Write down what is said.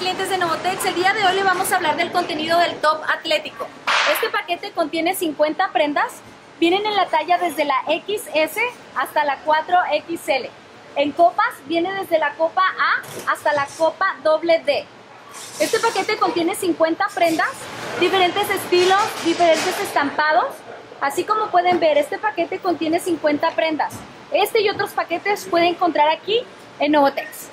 clientes de Novotex, el día de hoy le vamos a hablar del contenido del top atlético. Este paquete contiene 50 prendas, vienen en la talla desde la XS hasta la 4XL. En copas viene desde la copa A hasta la copa doble D. Este paquete contiene 50 prendas, diferentes estilos, diferentes estampados. Así como pueden ver, este paquete contiene 50 prendas. Este y otros paquetes pueden encontrar aquí en Novotex.